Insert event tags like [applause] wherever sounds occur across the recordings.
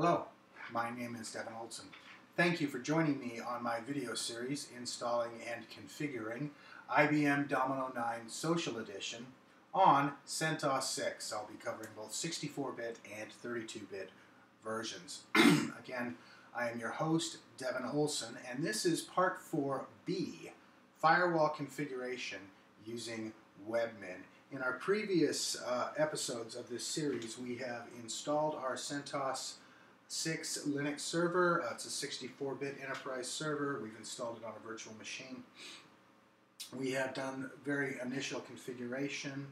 Hello, my name is Devin Olson. Thank you for joining me on my video series installing and configuring IBM Domino 9 Social Edition on CentOS 6. I'll be covering both 64-bit and 32-bit versions. [clears throat] Again, I am your host, Devin Olson, and this is part 4B, Firewall Configuration using Webmin. In our previous uh, episodes of this series, we have installed our CentOS 6 Linux server. Uh, it's a 64-bit enterprise server. We've installed it on a virtual machine. We have done very initial configuration.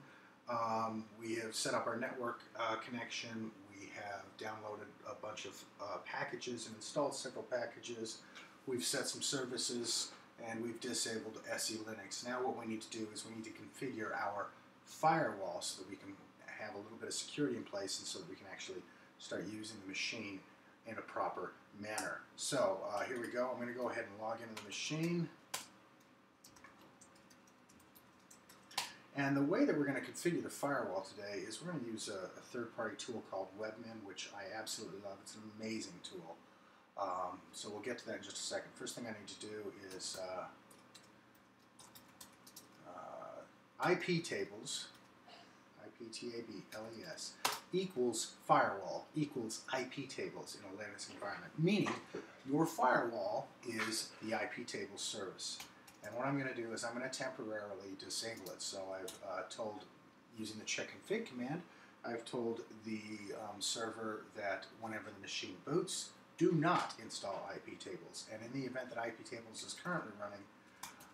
Um, we have set up our network uh, connection. We have downloaded a bunch of uh, packages and installed several packages. We've set some services and we've disabled SE Linux. Now what we need to do is we need to configure our firewall so that we can have a little bit of security in place and so that we can actually start using the machine in a proper manner. So uh, here we go. I'm going to go ahead and log into the machine. And the way that we're going to configure the firewall today is we're going to use a, a third-party tool called Webmin, which I absolutely love. It's an amazing tool. Um, so we'll get to that in just a second. First thing I need to do is uh, uh, IP tables, IPTABLES, equals firewall equals IP tables in a Linux environment, meaning your firewall is the IP table service. And what I'm going to do is I'm going to temporarily disable it. So I've uh, told, using the check config command, I've told the um, server that whenever the machine boots, do not install IP tables. And in the event that IP tables is currently running,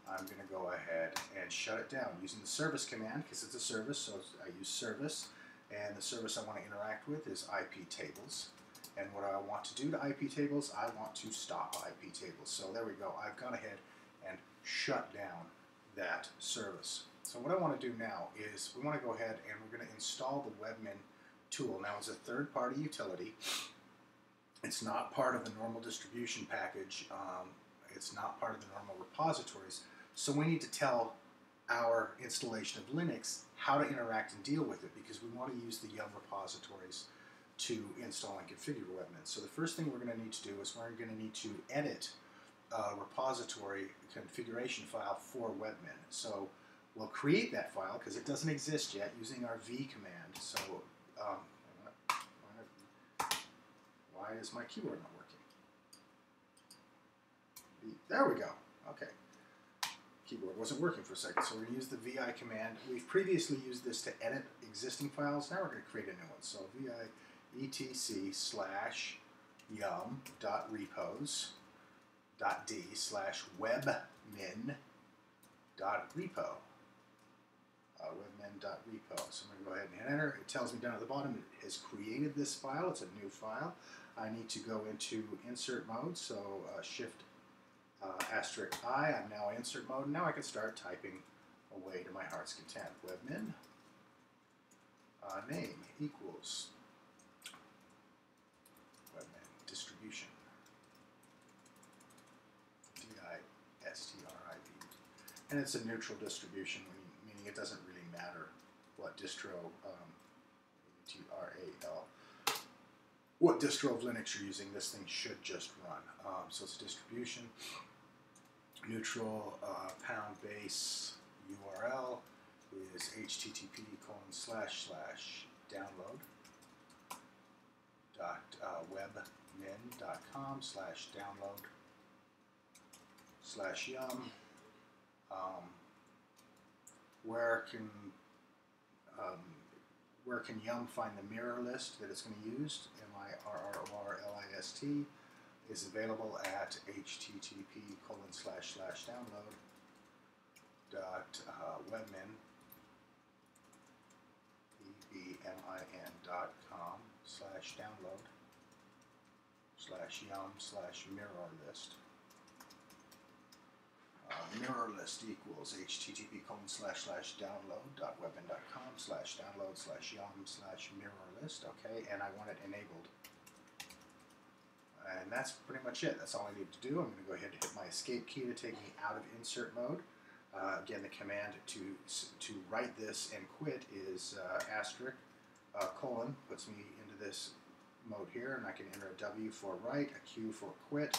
I'm going to go ahead and shut it down using the service command because it's a service, so I use service. And the service I want to interact with is IP tables. And what I want to do to IP tables, I want to stop IP tables. So there we go. I've gone ahead and shut down that service. So what I want to do now is we want to go ahead and we're going to install the Webmin tool. Now it's a third-party utility. It's not part of the normal distribution package. Um, it's not part of the normal repositories. So we need to tell our installation of Linux how to interact and deal with it because we want to use the Yum repositories to install and configure Webmin. So the first thing we're going to need to do is we're going to need to edit a repository configuration file for Webmin. So we'll create that file because it doesn't exist yet using our v command. So um, why is my keyboard not working? There we go. Wasn't working for a second, so we're going to use the vi command. We've previously used this to edit existing files. Now we're going to create a new one. So vi etc slash yum dot repos dot d slash webmin dot repo. Uh, repo. So I'm going to go ahead and hit enter. It tells me down at the bottom it has created this file. It's a new file. I need to go into insert mode. So uh, shift uh, asterisk I. I'm now in insert mode. Now I can start typing away to my heart's content. Webmin uh, name equals Webmin distribution. D-I-S-T-R-I-B. And it's a neutral distribution, meaning it doesn't really matter what distro, um, T-R-A-L, what distro of Linux you're using, this thing should just run. Um, so it's a distribution neutral uh, pound base URL is http colon slash slash download dot uh, webmin dot com slash download slash yum. Um, where can um, where can yum find the mirror list that it's going to use M Is available at http colon slash slash download dot uh, webmin E-B-M-I-N dot com slash download slash yum slash mirror list. Uh, mirror list equals http colon slash slash download dot webmin dot com slash download slash yum slash mirror list. Okay, and I want it enabled that's pretty much it. That's all I need to do. I'm going to go ahead and hit my escape key to take me out of insert mode. Uh, again, the command to to write this and quit is uh, asterisk uh, colon puts me into this mode here, and I can enter a W for write, a Q for quit,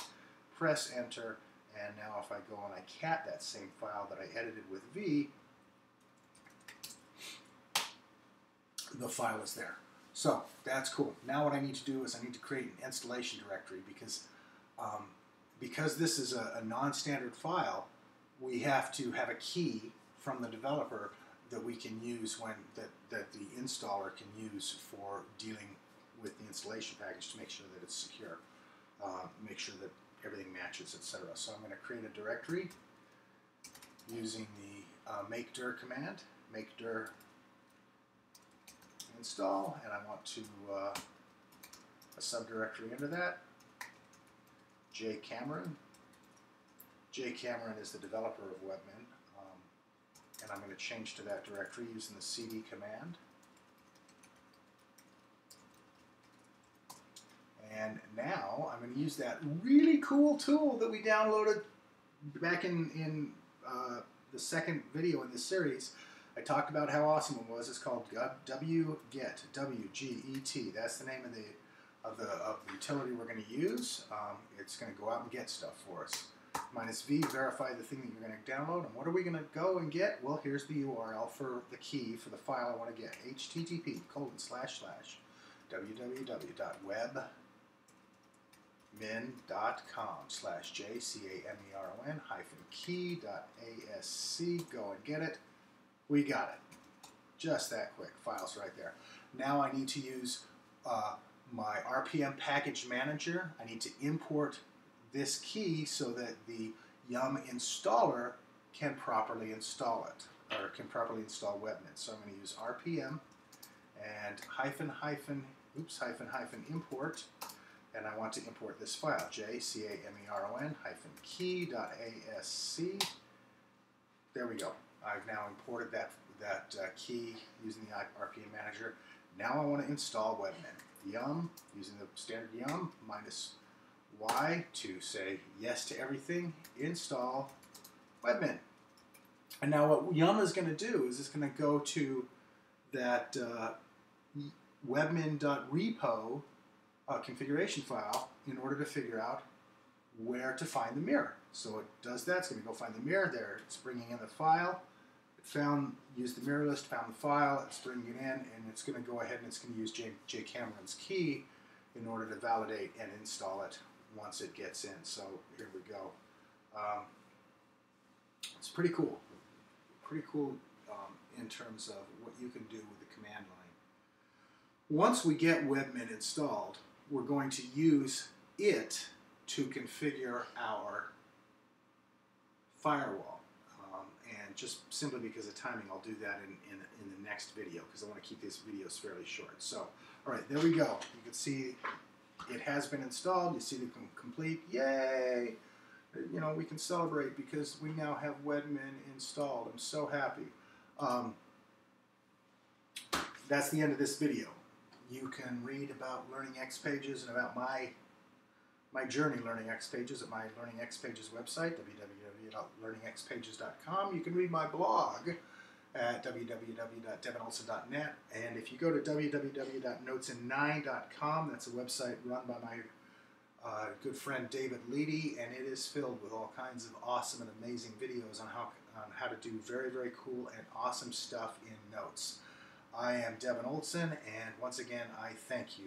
press enter, and now if I go and I cat that same file that I edited with V, the file is there. So that's cool. Now what I need to do is I need to create an installation directory because um, because this is a, a non-standard file, we have to have a key from the developer that we can use when that, that the installer can use for dealing with the installation package to make sure that it's secure, uh, make sure that everything matches, etc. So I'm going to create a directory using the uh, make dir command, make dir install, and I want to uh, a subdirectory under that, J Cameron. J Cameron is the developer of Webmin, um, and I'm going to change to that directory using the cd command. And now I'm going to use that really cool tool that we downloaded back in, in uh, the second video in this series. I talked about how awesome it was. It's called W Get W-G-E-T. That's the name of the of the, of the utility we're going to use. Um, it's going to go out and get stuff for us. Minus V, verify the thing that you're going to download. And what are we going to go and get? Well, here's the URL for the key for the file I want to get. HTTP colon slash slash www.web min.com slash J-C-A-M-E-R-O-N hyphen key dot A-S-C. Go and get it. We got it. Just that quick. Files right there. Now I need to use uh, my RPM package manager. I need to import this key so that the Yum installer can properly install it, or can properly install WebMin. So I'm going to use RPM and hyphen hyphen, oops, hyphen hyphen import and I want to import this file, J-C-A-M-E-R-O-N hyphen key dot A-S-C. There we go. I've now imported that, that uh, key using the RPM manager. Now I want to install Webmin. Yum, using the standard Yum, minus Y to say yes to everything, install Webmin. And now what Yum is going to do is it's going to go to that uh, webmin.repo uh, configuration file in order to figure out where to find the mirror. So it does that. It's going to go find the mirror there. It's bringing in the file. Found, used the mirror list, found the file. It's bringing it in, and it's going to go ahead and it's going to use J Cameron's key in order to validate and install it once it gets in. So here we go. Um, it's pretty cool. Pretty cool um, in terms of what you can do with the command line. Once we get Webmin installed, we're going to use it to configure our firewall. And just simply because of timing, I'll do that in, in, in the next video because I want to keep these videos fairly short. So, all right, there we go. You can see it has been installed. You see the com complete. Yay! You know, we can celebrate because we now have Webmin installed. I'm so happy. Um, that's the end of this video you can read about Learning XPages and about my my journey learning XPages at my Learning XPages website, www.learningxpages.com. You can read my blog at www.devinolson.net. And if you go to www.notesin9.com, that's a website run by my uh, good friend David Leedy, and it is filled with all kinds of awesome and amazing videos on how, on how to do very, very cool and awesome stuff in Notes. I am Devin Olson, and once again, I thank you